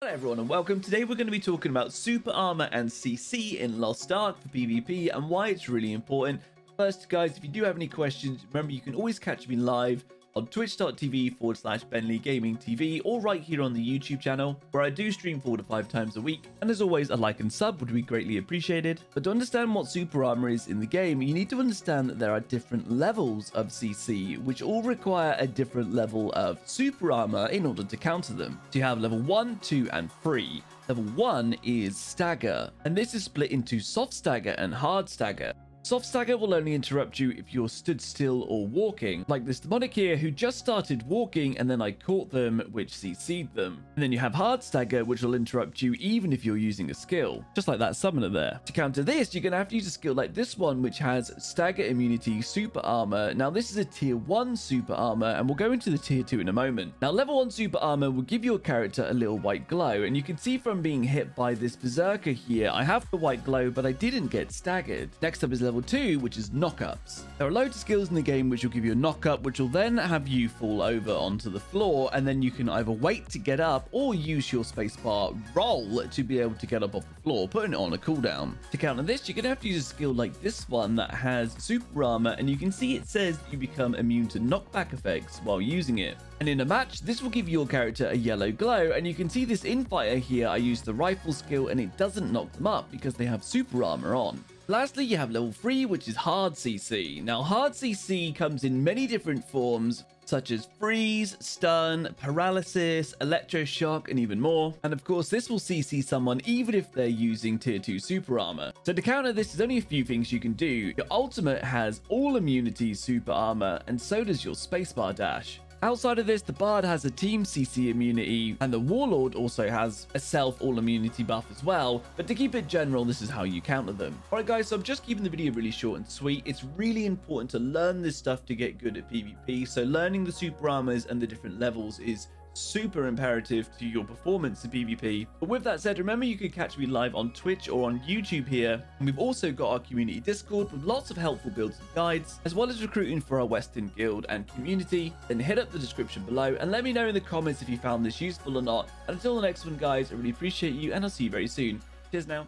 Hello everyone and welcome. Today we're going to be talking about Super Armor and CC in Lost Ark for PvP and why it's really important. First guys, if you do have any questions, remember you can always catch me live on twitch.tv forward slash Ben Lee Gaming TV or right here on the YouTube channel where I do stream four to five times a week. And as always, a like and sub would be greatly appreciated. But to understand what super armor is in the game, you need to understand that there are different levels of CC, which all require a different level of super armor in order to counter them. So you have level 1, 2, and 3. Level 1 is Stagger, and this is split into Soft Stagger and Hard Stagger. Soft stagger will only interrupt you if you're stood still or walking, like this demonic here who just started walking and then I caught them, which CC'd them. And then you have hard stagger, which will interrupt you even if you're using a skill, just like that summoner there. To counter this, you're going to have to use a skill like this one, which has stagger immunity super armor. Now, this is a tier 1 super armor, and we'll go into the tier 2 in a moment. Now, level 1 super armor will give your character a little white glow, and you can see from being hit by this berserker here, I have the white glow, but I didn't get staggered. Next up is level 2, which is knockups. There are loads of skills in the game which will give you a knockup, which will then have you fall over onto the floor, and then you can either wait to get up or use your spacebar roll to be able to get up off the floor, putting it on a cooldown. To counter this, you're going to have to use a skill like this one that has super armor, and you can see it says you become immune to knockback effects while using it. And in a match, this will give your character a yellow glow, and you can see this infighter here, I used the rifle skill, and it doesn't knock them up because they have super armor on. Lastly, you have level 3, which is Hard CC. Now, Hard CC comes in many different forms, such as freeze, stun, paralysis, electroshock, and even more. And of course, this will CC someone even if they're using tier 2 super armor. So to counter this, there's only a few things you can do. Your ultimate has all immunity super armor, and so does your spacebar dash. Outside of this, the Bard has a team CC immunity, and the Warlord also has a self all immunity buff as well. But to keep it general, this is how you counter them. Alright guys, so I'm just keeping the video really short and sweet. It's really important to learn this stuff to get good at PvP. So learning the super armors and the different levels is super imperative to your performance in PvP. But with that said, remember you can catch me live on Twitch or on YouTube here. And we've also got our community Discord with lots of helpful builds and guides, as well as recruiting for our Western Guild and community. Then hit up the description below and let me know in the comments if you found this useful or not. And until the next one, guys, I really appreciate you and I'll see you very soon. Cheers now.